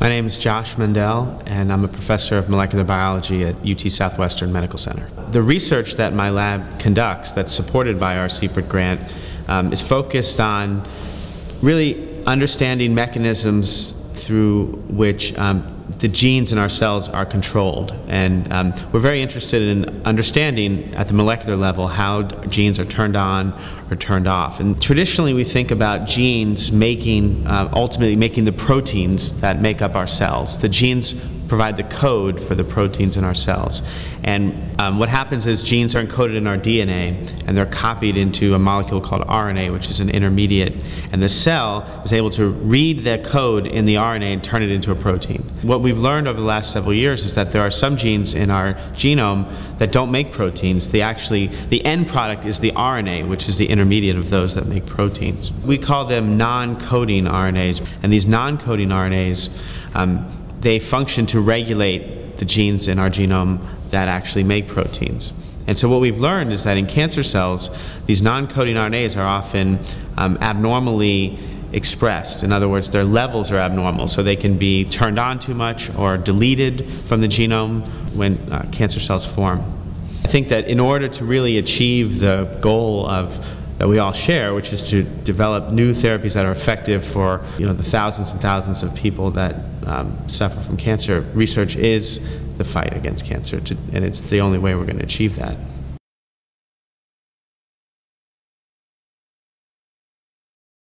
My name is Josh Mendell, and I'm a professor of molecular biology at UT Southwestern Medical Center. The research that my lab conducts, that's supported by our CPRIT grant, um, is focused on really understanding mechanisms through which um, the genes in our cells are controlled. And um, we're very interested in understanding at the molecular level how genes are turned on or turned off. And traditionally, we think about genes making, uh, ultimately making the proteins that make up our cells. The genes provide the code for the proteins in our cells. And um, what happens is genes are encoded in our DNA and they're copied into a molecule called RNA, which is an intermediate. And the cell is able to read that code in the RNA and turn it into a protein. What we've learned over the last several years is that there are some genes in our genome that don't make proteins. They actually, the end product is the RNA, which is the intermediate of those that make proteins. We call them non-coding RNAs. And these non-coding RNAs, um, they function to regulate the genes in our genome that actually make proteins. And so what we've learned is that in cancer cells, these non-coding RNAs are often um, abnormally expressed. In other words, their levels are abnormal, so they can be turned on too much or deleted from the genome when uh, cancer cells form. I think that in order to really achieve the goal of that we all share, which is to develop new therapies that are effective for you know the thousands and thousands of people that um, suffer from cancer. Research is the fight against cancer, to, and it's the only way we're going to achieve that.